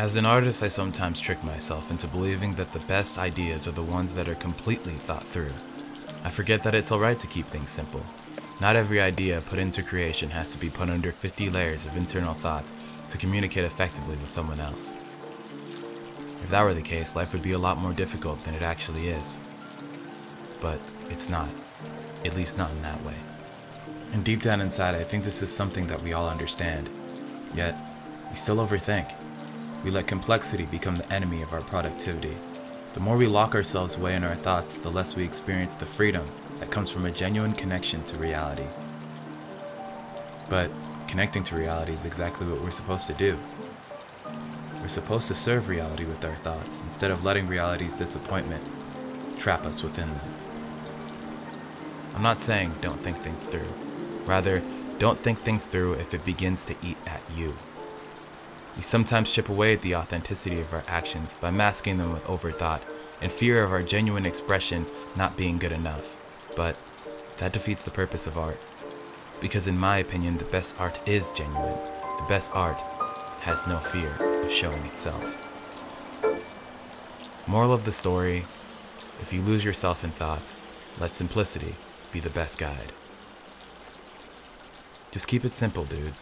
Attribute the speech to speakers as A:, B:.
A: As an artist, I sometimes trick myself into believing that the best ideas are the ones that are completely thought through. I forget that it's alright to keep things simple. Not every idea put into creation has to be put under 50 layers of internal thoughts to communicate effectively with someone else. If that were the case, life would be a lot more difficult than it actually is. But it's not, at least not in that way. And deep down inside, I think this is something that we all understand. Yet, we still overthink. We let complexity become the enemy of our productivity. The more we lock ourselves away in our thoughts, the less we experience the freedom that comes from a genuine connection to reality. But connecting to reality is exactly what we're supposed to do. We're supposed to serve reality with our thoughts instead of letting reality's disappointment trap us within them. I'm not saying don't think things through. Rather, don't think things through if it begins to eat at you. We sometimes chip away at the authenticity of our actions by masking them with overthought and fear of our genuine expression not being good enough. But that defeats the purpose of art. Because, in my opinion, the best art is genuine. The best art has no fear of showing itself. Moral of the story if you lose yourself in thoughts, let simplicity be the best guide. Just keep it simple, dude.